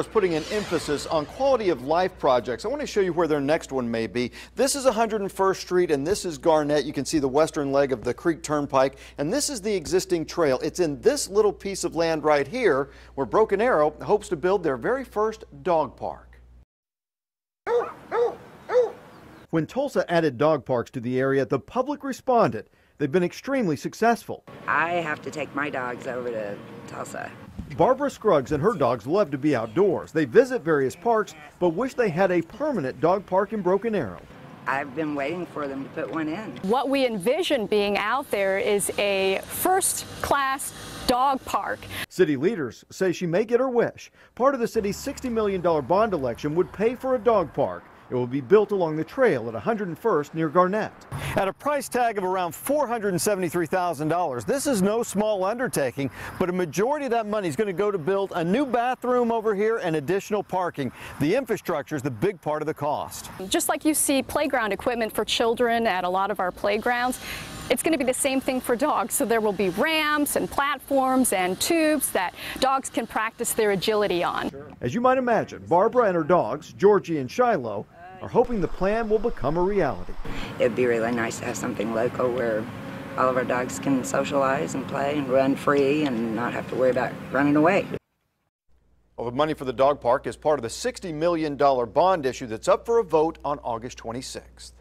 is putting an emphasis on quality of life projects. I want to show you where their next one may be. This is 101st Street and this is Garnett. You can see the western leg of the Creek Turnpike and this is the existing trail. It's in this little piece of land right here where Broken Arrow hopes to build their very first dog park. When Tulsa added dog parks to the area, the public responded. They've been extremely successful. I have to take my dogs over to Tulsa. Barbara Scruggs and her dogs love to be outdoors. They visit various parks, but wish they had a permanent dog park in Broken Arrow. I've been waiting for them to put one in. What we envision being out there is a first class dog park. City leaders say she may get her wish. Part of the city's $60 million bond election would pay for a dog park. It will be built along the trail at 101st near Garnett. At a price tag of around $473,000, this is no small undertaking, but a majority of that money is going to go to build a new bathroom over here and additional parking. The infrastructure is the big part of the cost. Just like you see playground equipment for children at a lot of our playgrounds, it's going to be the same thing for dogs. So there will be ramps and platforms and tubes that dogs can practice their agility on. As you might imagine, Barbara and her dogs, Georgie and Shiloh, are hoping the plan will become a reality. It'd be really nice to have something local where all of our dogs can socialize and play and run free and not have to worry about running away. Well, the money for the dog park is part of the $60 million bond issue that's up for a vote on August 26th.